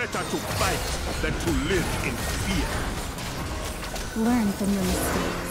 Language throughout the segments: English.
better to fight than to live in fear. Learn from your mistakes.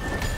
soon.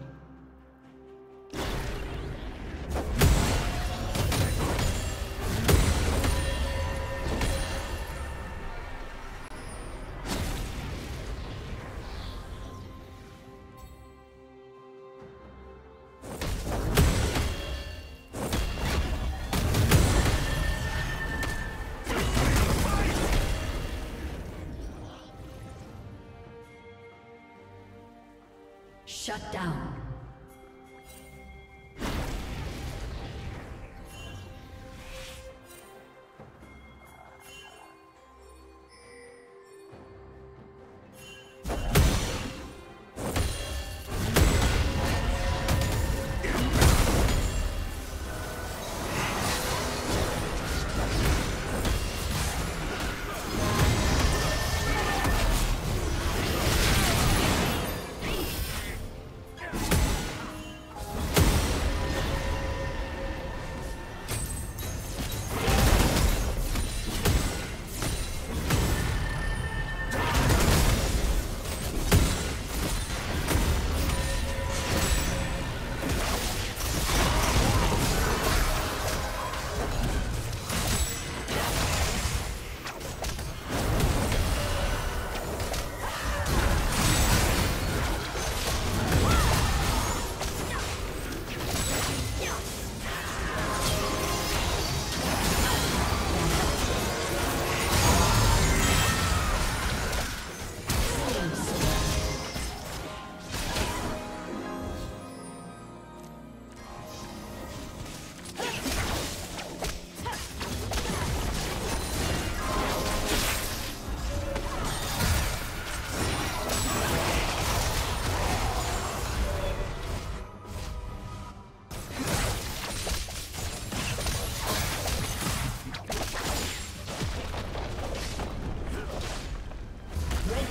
Shut down.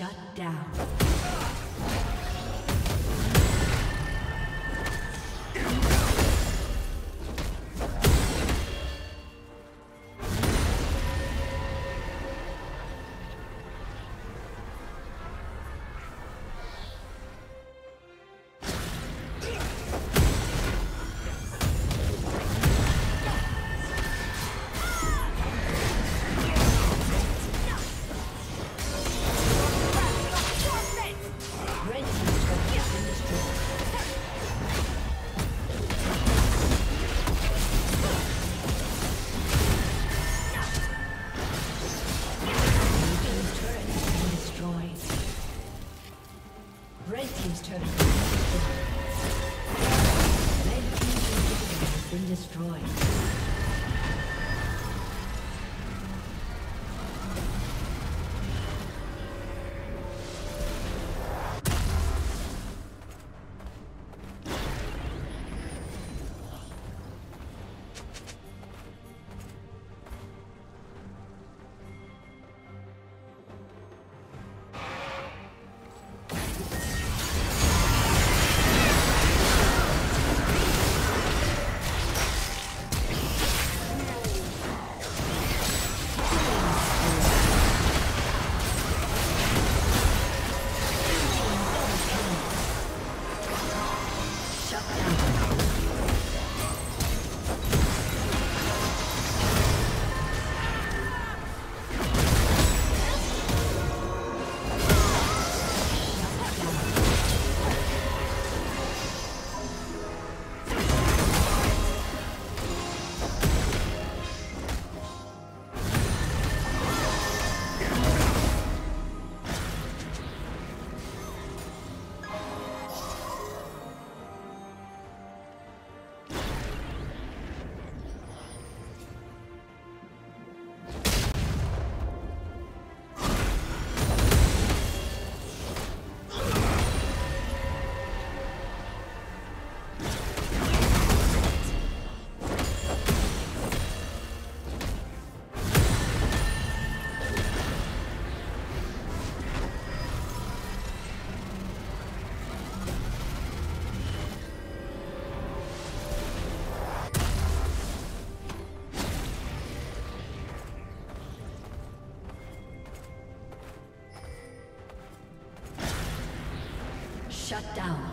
Shut down. Shut down.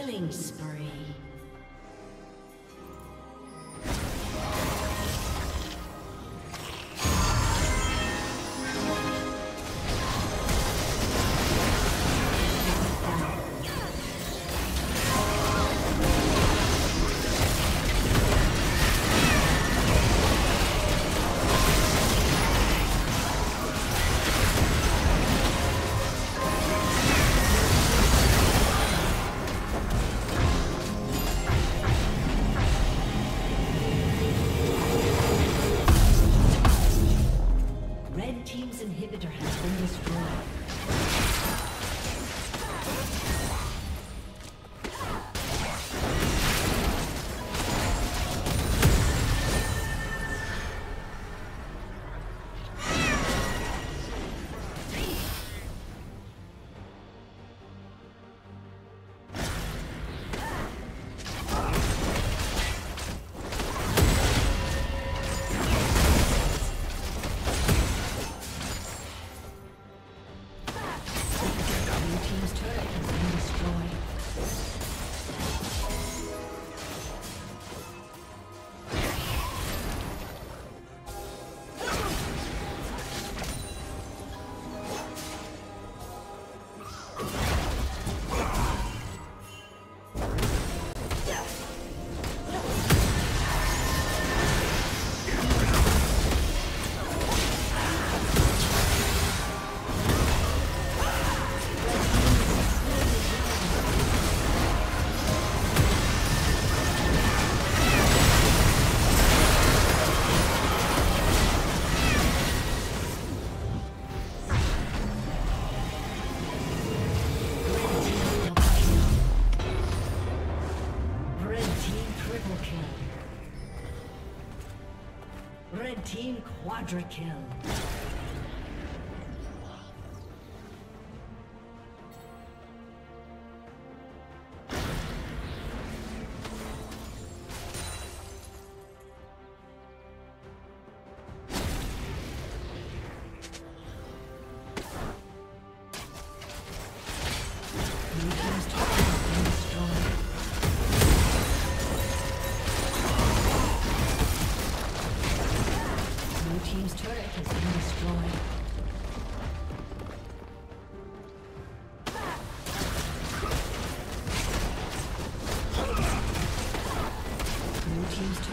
Killing spree. Quadra kill.